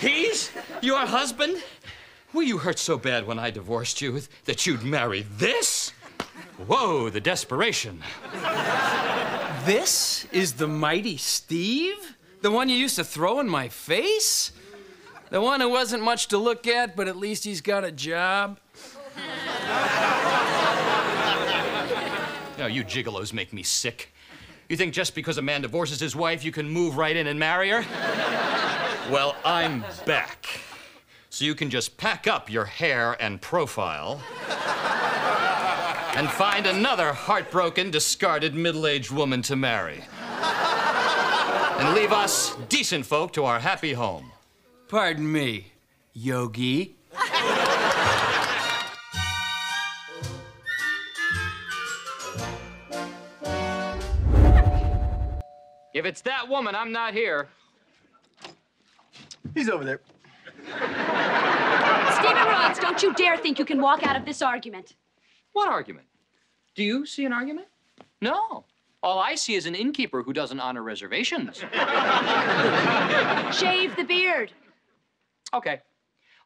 He's your husband? Were you hurt so bad when I divorced you that you'd marry this? Whoa, the desperation. This is the mighty Steve? The one you used to throw in my face? The one who wasn't much to look at, but at least he's got a job? No, you gigolos make me sick. You think just because a man divorces his wife, you can move right in and marry her? Well, I'm back. So you can just pack up your hair and profile and find another heartbroken, discarded middle aged woman to marry. And leave us decent folk to our happy home. Pardon me, Yogi. If it's that woman, I'm not here. He's over there. Stephen Rhoades, don't you dare think you can walk out of this argument. What argument? Do you see an argument? No. All I see is an innkeeper who doesn't honor reservations. Shave the beard. Okay.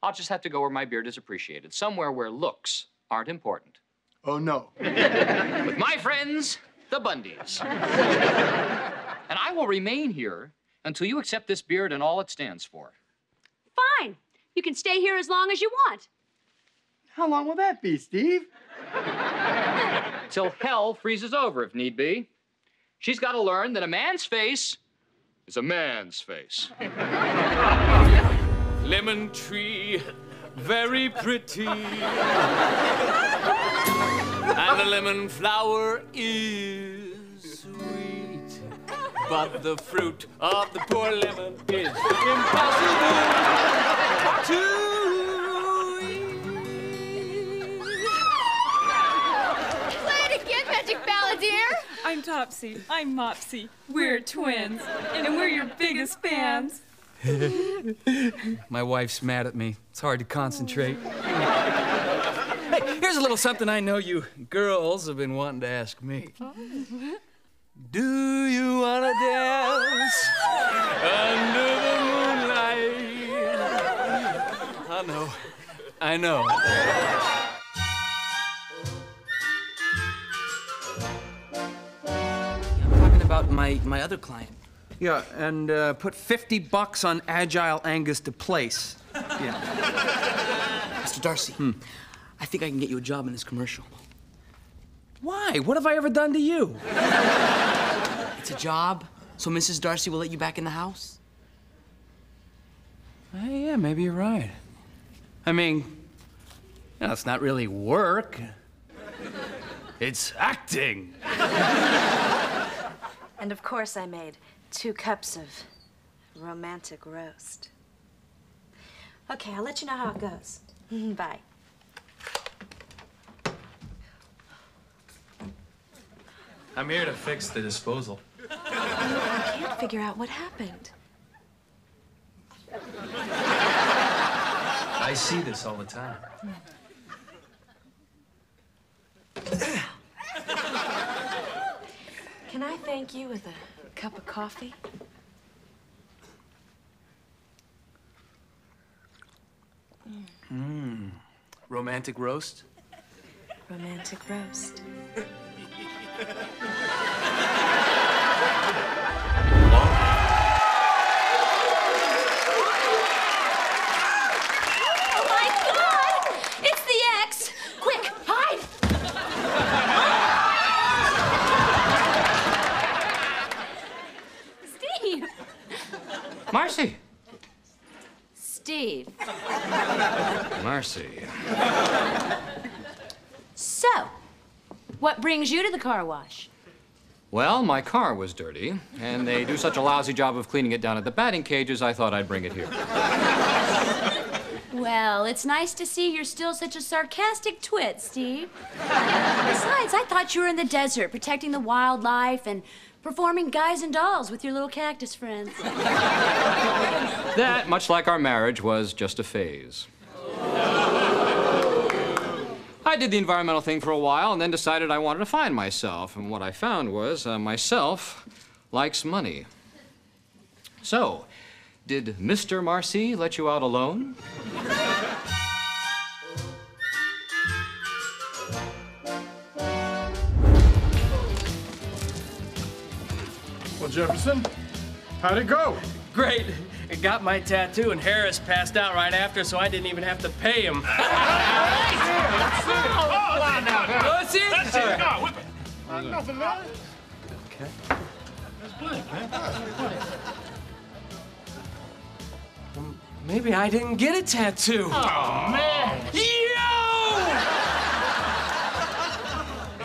I'll just have to go where my beard is appreciated, somewhere where looks aren't important. Oh, no. With my friends, the Bundys. and I will remain here until you accept this beard and all it stands for. Fine. You can stay here as long as you want. How long will that be, Steve? Till hell freezes over, if need be. She's got to learn that a man's face is a man's face. Lemon tree, very pretty. and the lemon flower is sweet. But the fruit of the poor lemon is impossible to Play it again, Magic Balladeer. I'm Topsy. I'm Mopsy. We're twins, and we're your biggest fans. My wife's mad at me. It's hard to concentrate. hey, here's a little something I know you girls have been wanting to ask me. Oh. Do you want to dance under the moonlight? I know. I know. I'm talking about my, my other client. Yeah, and uh, put 50 bucks on Agile Angus to place. Yeah. Mr. D'Arcy, hmm. I think I can get you a job in this commercial. Why? What have I ever done to you? It's a job, so Mrs. D'Arcy will let you back in the house. Uh, yeah, maybe you're right. I mean, you know, it's not really work. It's acting. And of course, I made two cups of romantic roast. Okay, I'll let you know how it goes. Bye. I'm here to fix the disposal. I can't figure out what happened. I see this all the time. Can I thank you with a cup of coffee? Mmm. Romantic roast? Romantic roast. Marcy. So, what brings you to the car wash? Well, my car was dirty, and they do such a lousy job of cleaning it down at the batting cages, I thought I'd bring it here. Well, it's nice to see you're still such a sarcastic twit, Steve. Besides, I thought you were in the desert protecting the wildlife and performing guys and dolls with your little cactus friends. That, much like our marriage, was just a phase. I did the environmental thing for a while and then decided I wanted to find myself. And what I found was uh, myself likes money. So, Did Mr. Marcy let you out alone? Well, Jefferson, how'd it go? Great. It got my tattoo, and Harris passed out right after, so I didn't even have to pay him. Let's see it. That's it. No, whip it. Nothing, man. Maybe I didn't get a tattoo. Oh, man. Yo!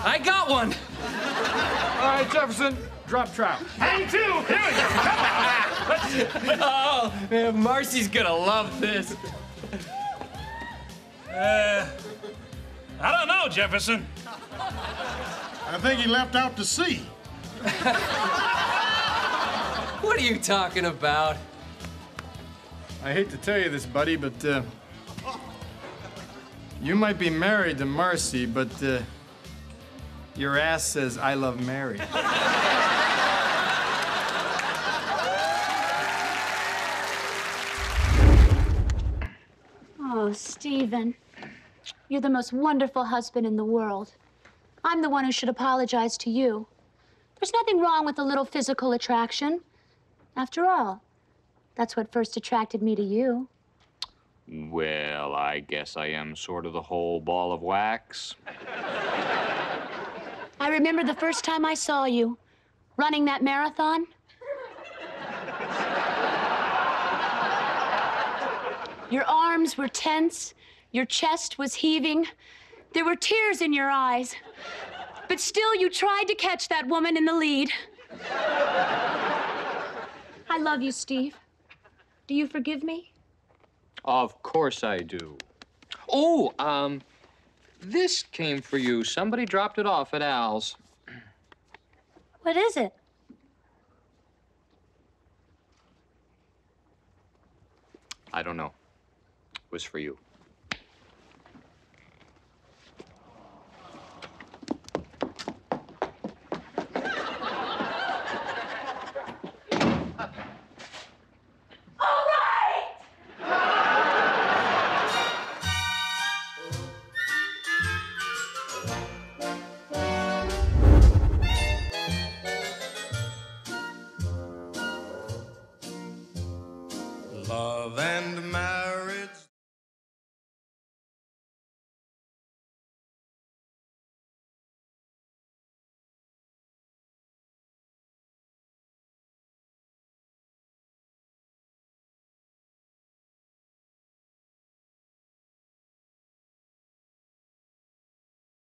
I got one. All right, Jefferson, drop trout. Hang two. Here we go. Oh, man, Marcy's gonna love this. Uh, I don't know, Jefferson. I think he left out to sea. What are you talking about? I hate to tell you this, buddy, but uh, you might be married to Marcy, but uh, your ass says I love Mary. Oh, Stephen. You're the most wonderful husband in the world. I'm the one who should apologize to you. There's nothing wrong with a little physical attraction. After all, that's what first attracted me to you. Well, I guess I am sort of the whole ball of wax. I remember the first time I saw you running that marathon. Your arms were tense, your chest was heaving, there were tears in your eyes. But still, you tried to catch that woman in the lead. I love you, Steve. Do you forgive me? Of course I do. Oh, um, this came for you. Somebody dropped it off at Al's. What is it? I don't know. It was for you.